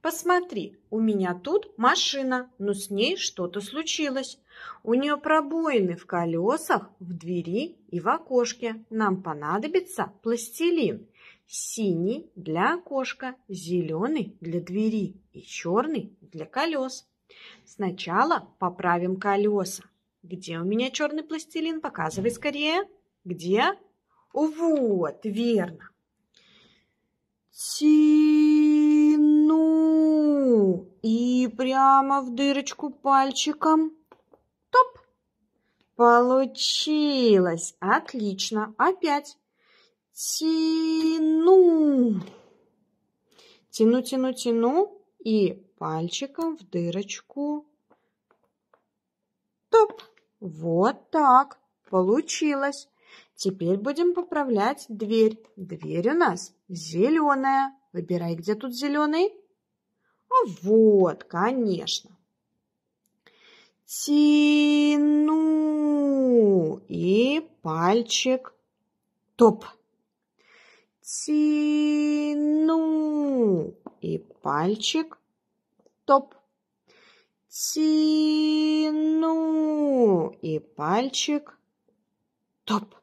Посмотри, у меня тут машина, но с ней что-то случилось. У нее пробоины в колесах, в двери и в окошке. Нам понадобится пластилин. Синий для окошка, зеленый для двери и черный для колес. Сначала поправим колеса. Где у меня черный пластилин? Показывай скорее. Где? Вот, верно. Тяну и прямо в дырочку пальчиком. Топ! Получилось! Отлично! Опять. Тяну. Тяну, тяну, тяну и пальчиком в дырочку. Топ! Вот так. Получилось. Теперь будем поправлять дверь. Дверь у нас зеленая. Выбирай, где тут зеленый. А вот, конечно. Тяну и пальчик топ. Тяну и пальчик топ. Тяну и пальчик топ.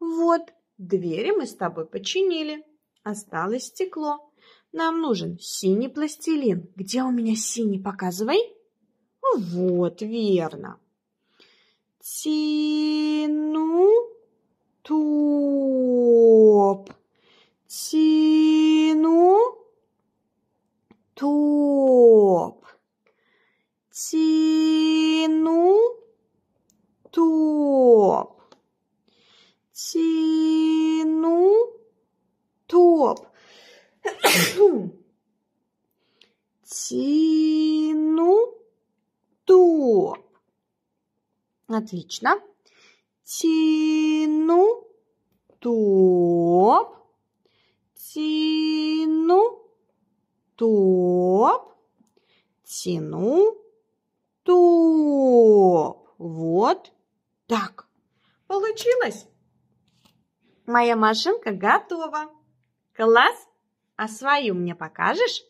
Вот, двери мы с тобой починили. Осталось стекло. Нам нужен синий пластилин. Где у меня синий? Показывай. Вот, верно. Тяну топ. Тяну топ. Тяну топ. Тяну топ. Тяну топ. Отлично. Тяну топ. Тяну топ. Тяну топ. Вот так. Получилось? Моя машинка готова. Класс? А свою мне покажешь?